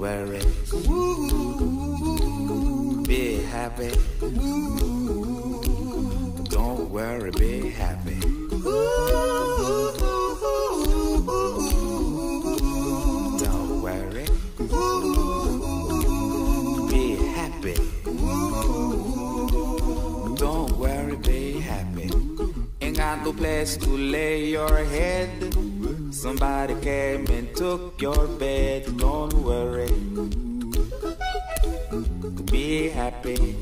Worry. Be happy. Don't worry, be happy. Don't worry. Be happy. Don't worry, be happy. Ain't got no place to lay your head. Somebody came and took your bed. Don't worry. Be happy.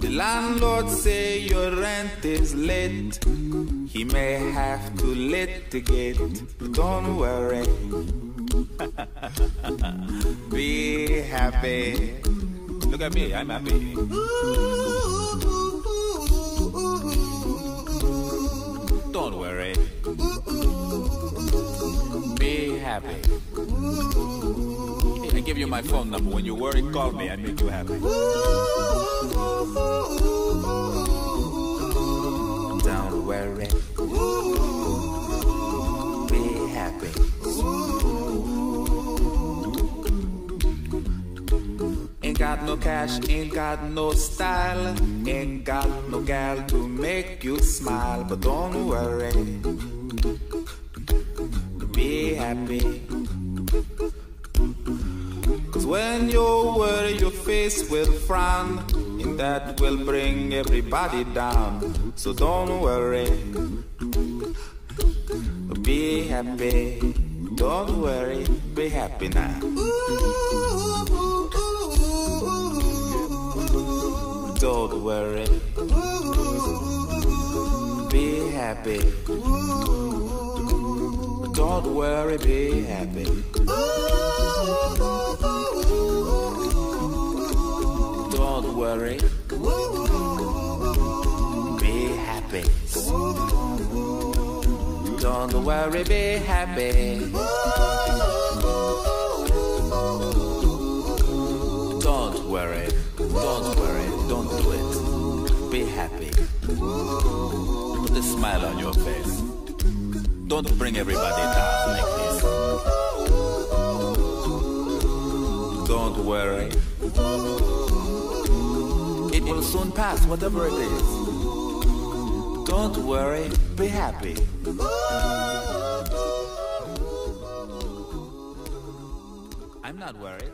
The landlord say your rent is late. He may have to litigate. Don't worry. Be happy. Look at me, I'm happy. Don't worry. Be happy. I give you my phone number. When you worry, call me. I make you happy. Don't worry. Be happy. Got no cash, ain't got no style, ain't got no gal to make you smile. But don't worry. Be happy. Cause when you worry, your face will frown, and that will bring everybody down. So don't worry, be happy. Don't worry, be happy now. Don't worry, be happy. Don't worry, be happy. Don't worry. Be happy. Don't worry, be happy. Don't worry. Don't do it. Be happy. Put a smile on your face. Don't bring everybody down like this. Don't worry. It will soon pass, whatever it is. Don't worry, be happy. I'm not worried.